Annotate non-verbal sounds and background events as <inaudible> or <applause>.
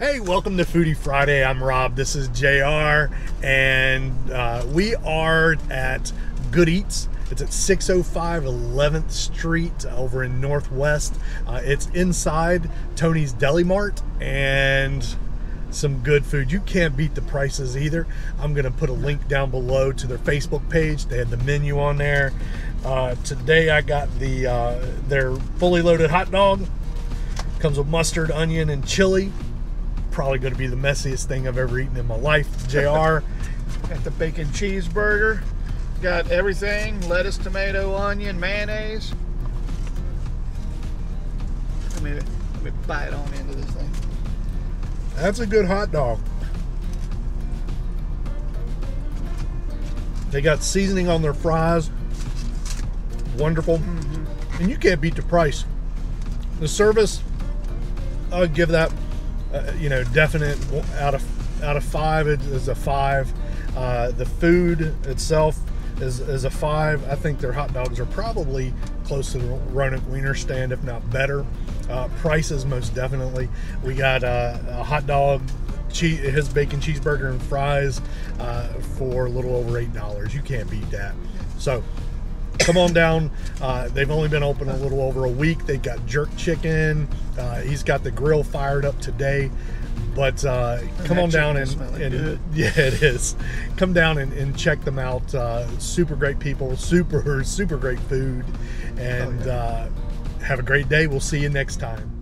Hey, welcome to Foodie Friday. I'm Rob. This is JR, and uh, we are at Good EatzZz. It's at 605 11th Street over in Northwest. Uh, it's inside Tony's Deli Mart and some good food. You can't beat the prices either. I'm going to put a link down below to their Facebook page. They had the menu on there. Uh, today I got the uh, their fully loaded hot dog. Comes with mustard, onion, and chili probably going to be the messiest thing I've ever eaten in my life. JR. Got <laughs> the bacon cheeseburger. Got everything lettuce, tomato, onion, mayonnaise. Let me, let me bite on into this thing. That's a good hot dog. They got seasoning on their fries. Wonderful. Mm-hmm. And you can't beat the price. The service, I would give that uh, you know, definite out of out of five is a five. Uh, the food itself is, is a five. I think their hot dogs are probably close to the Roanoke Weiner Stand, if not better. Uh, prices most definitely. We got uh, a hot dog, cheese, his bacon cheeseburger and fries uh, for a little over eight dollars. You can't beat that. So come on down. Uh, they've only been open a little over a week. They've got jerk chicken. Uh, he's got the grill fired up today. But uh, come on down and, and <laughs> yeah, it is. Come down and, and check them out. Uh, super great people, super <laughs> super great food, and oh, yeah. Uh, have a great day. We'll see you next time.